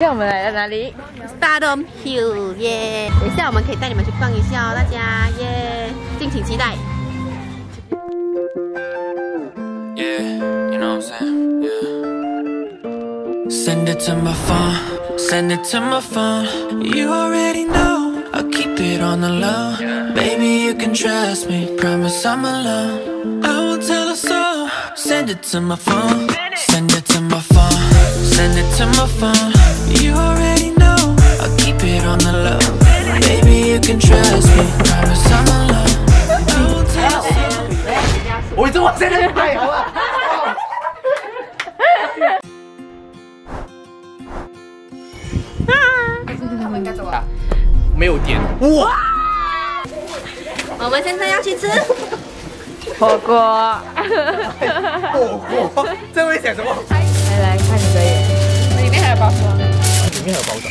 今天我们来到哪里？Stardom Hill 耶！等一下我们可以带你们去逛一下哦，大家耶，敬请期待。Yeah, you know what I'm saying? Yeah. Send it to my phone, send it to my phone. You already know, I'll keep it on the low. Baby, you can trust me, promise I'm alone. I won't tell a soul. Send it to my phone, send it to my phone, send it to my phone. 真的太好了。没有电哇！我们现在要去吃火锅。火锅，这位写什么？来来看你的眼，那里面还有包装，里面还有包装。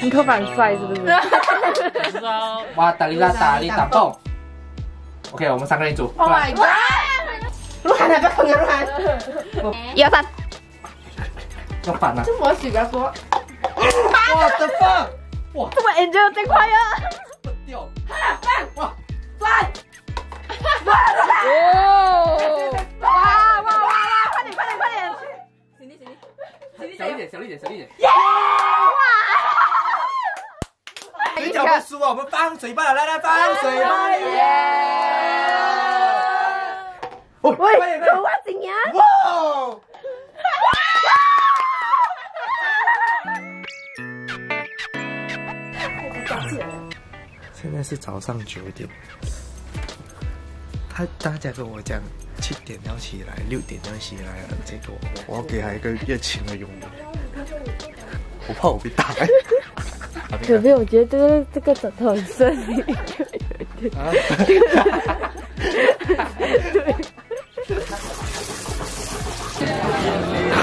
你头发很帅是不是？知道。哇，打你啦，打你打爆。OK，我们三个人一组。Oh my god！鹿晗来不要碰啊，鹿晗。一二三。要反了。这么喜欢说。我的！哇，这么 enjoy 这块呀。掉。哇，翻。哦。哇哇哇哇！快点快点快点！行力行力。小一点小一点小一点。你脚不输啊！我们放水吧，来来放水吧！耶！喂，可我怎样？哇！现在是早上九点，他大家跟我讲七点要起来，六点要起来了，结果我要给他一个热情的拥抱，我怕我被打。可是我觉得这个这个枕头很顺利。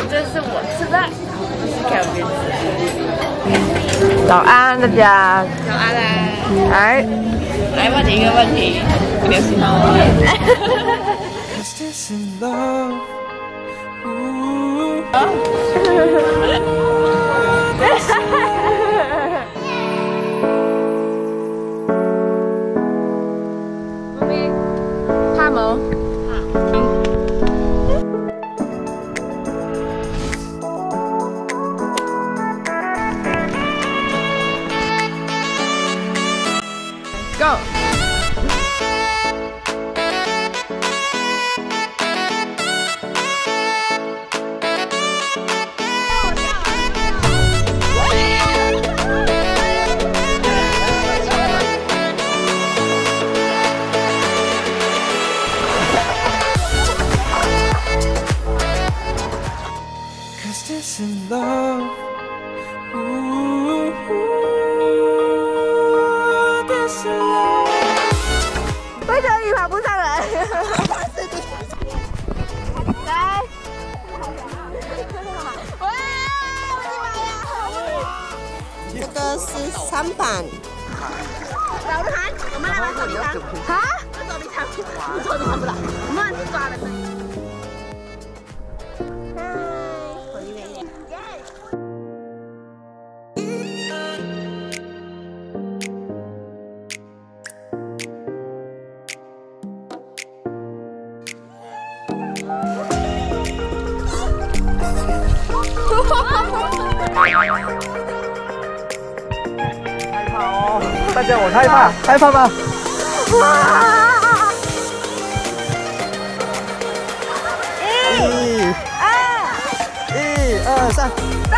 这是我吃的，看我吃。早安，大家。早安啦。来，来问你一个问题，你有喜欢吗？Go! go. 什么你爬不上来？来，这个是三板。老子喊，我们来玩捉迷藏。啊，捉迷藏，你捉都抓不到，我们是抓人。害怕哦，大家我害怕，害怕吗？一、二、一、二、三、三。